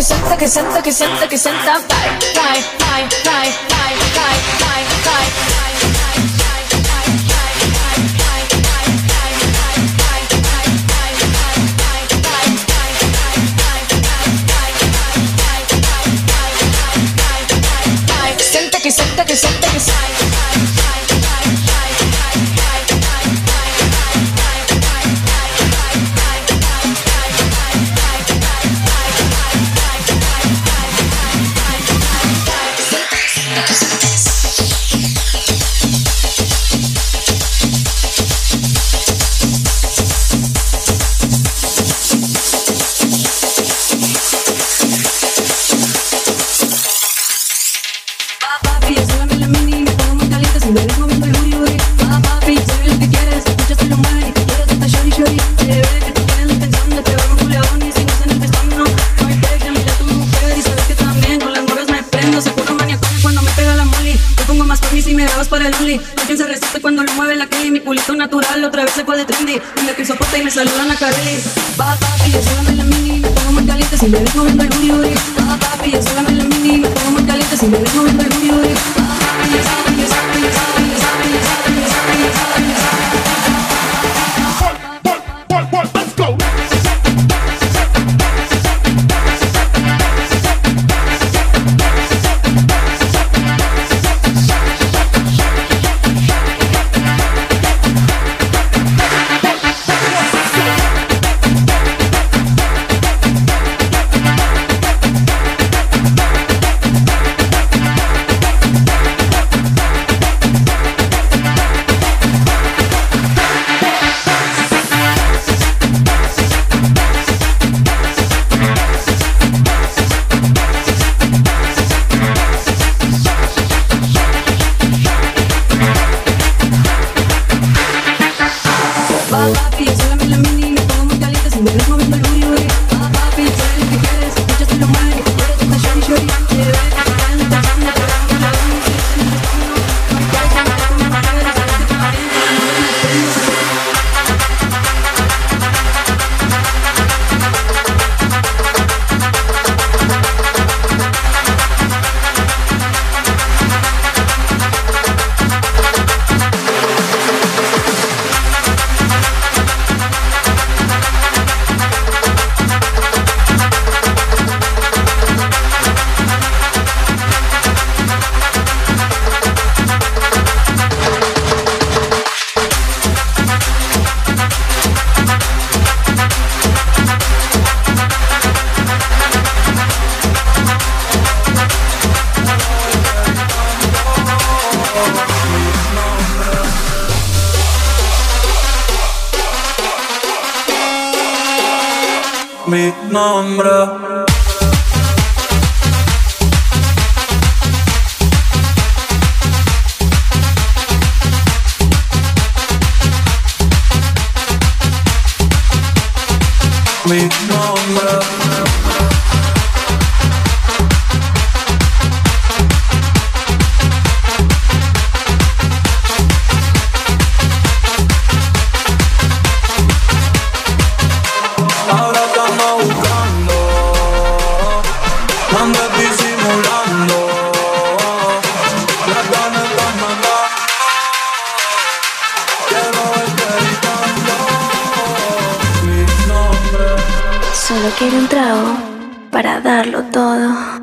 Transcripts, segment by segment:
senta, que senta, que senta, que senta, que senta, vai, vai, vai, vai, vai, vai, vai. natural, otra vez se fue de trendy. Mira que soporta y me saludan a Carelli. Va, papi, ya súbame la mini, me pongo muy caliente si me ves moviendo el booty, booty. Va, papi, ya súbame la mini, me pongo muy caliente si me ves moviendo el del 90. Mi nombre. Mi nombre. Solo quiero un trago para darlo todo.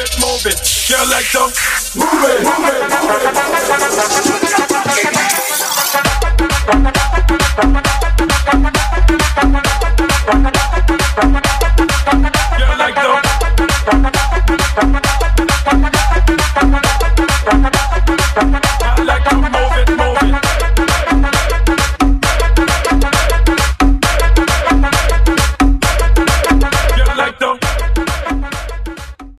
it, move it. You like to move it, move it. You like to